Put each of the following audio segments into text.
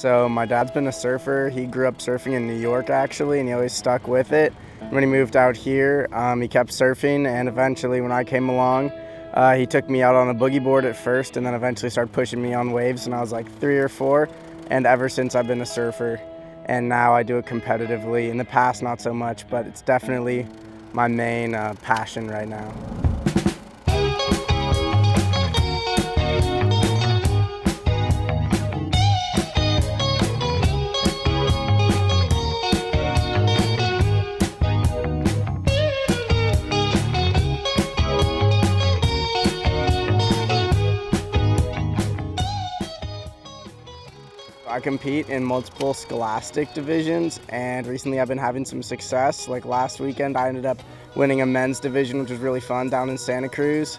So my dad's been a surfer. He grew up surfing in New York actually, and he always stuck with it. When he moved out here, um, he kept surfing, and eventually, when I came along, uh, he took me out on a boogie board at first, and then eventually started pushing me on waves when I was like three or four. And ever since I've been a surfer, and now I do it competitively. In the past, not so much, but it's definitely my main uh, passion right now. I compete in multiple scholastic divisions and recently I've been having some success. Like last weekend I ended up winning a men's division which was really fun down in Santa Cruz.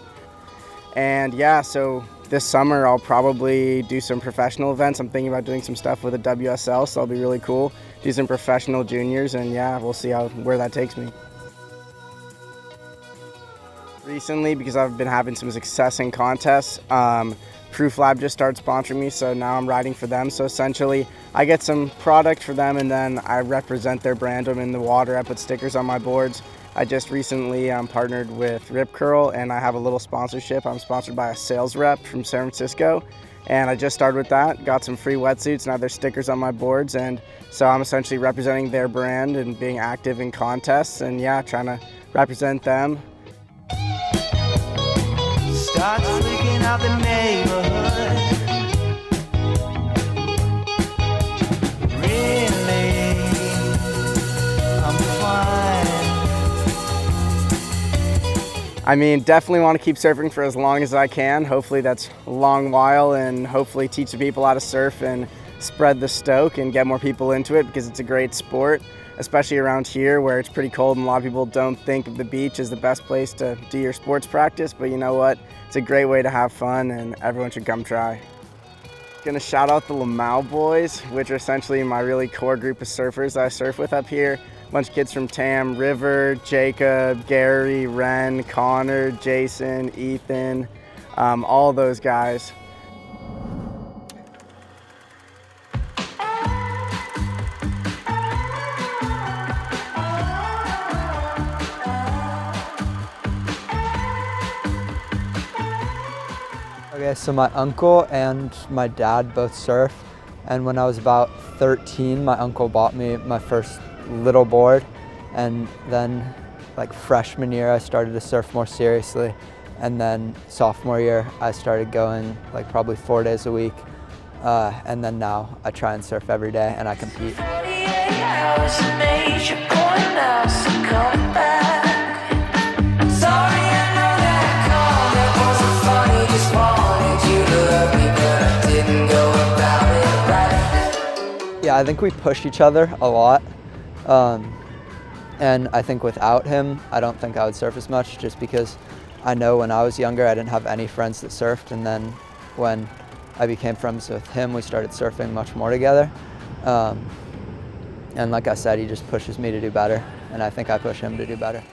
And yeah, so this summer I'll probably do some professional events. I'm thinking about doing some stuff with the WSL, so that'll be really cool. Do some professional juniors and yeah, we'll see how where that takes me. Recently, because I've been having some success in contests, um, Proof Lab just started sponsoring me, so now I'm riding for them. So essentially, I get some product for them, and then I represent their brand. I'm in the water. I put stickers on my boards. I just recently um, partnered with Rip Curl, and I have a little sponsorship. I'm sponsored by a sales rep from San Francisco, and I just started with that. Got some free wetsuits. Now there's stickers on my boards, and so I'm essentially representing their brand and being active in contests, and yeah, trying to represent them. Fine. I mean, definitely want to keep surfing for as long as I can. Hopefully that's a long while and hopefully teach the people how to surf and spread the stoke and get more people into it because it's a great sport especially around here where it's pretty cold and a lot of people don't think of the beach as the best place to do your sports practice, but you know what? It's a great way to have fun and everyone should come try. Gonna shout out the Lamau boys, which are essentially my really core group of surfers I surf with up here. A bunch of kids from Tam, River, Jacob, Gary, Ren, Connor, Jason, Ethan, um, all those guys. Okay, so my uncle and my dad both surf, and when I was about 13, my uncle bought me my first little board, and then like freshman year, I started to surf more seriously, and then sophomore year, I started going like probably four days a week, uh, and then now I try and surf every day, and I compete. Yeah, I think we push each other a lot. Um, and I think without him, I don't think I would surf as much just because I know when I was younger, I didn't have any friends that surfed. And then when I became friends with him, we started surfing much more together. Um, and like I said, he just pushes me to do better. And I think I push him to do better.